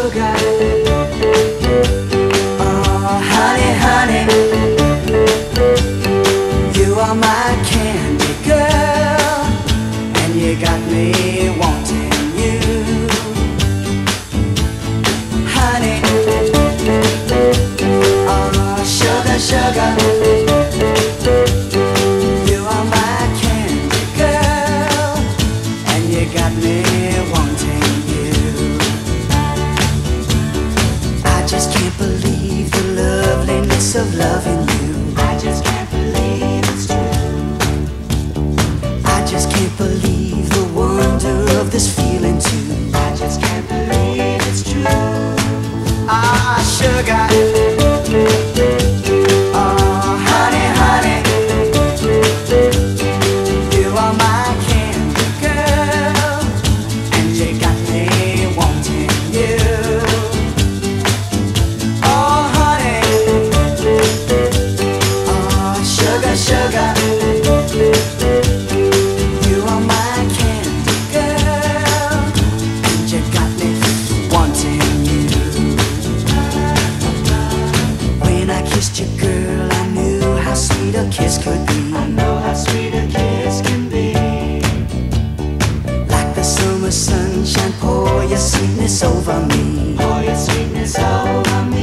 sugar. kissed you, girl, I knew how sweet a kiss could be. I know how sweet a kiss can be. Like the summer sunshine, pour your sweetness over me. Pour your sweetness over me.